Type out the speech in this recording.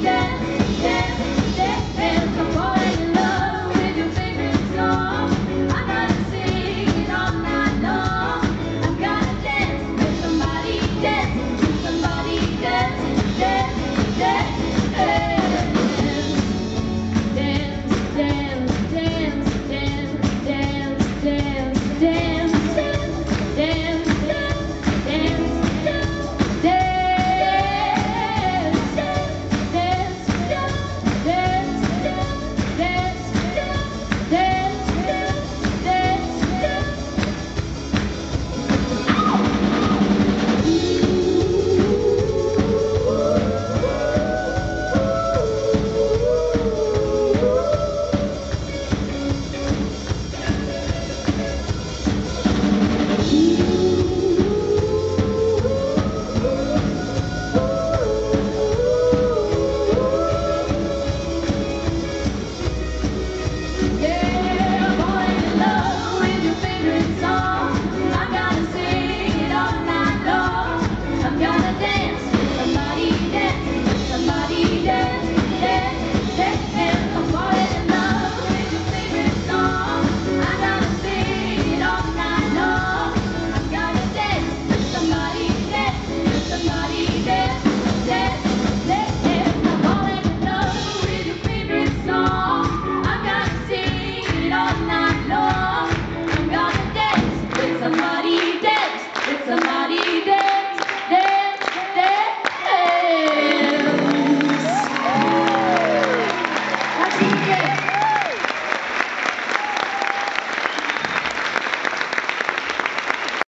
Yeah.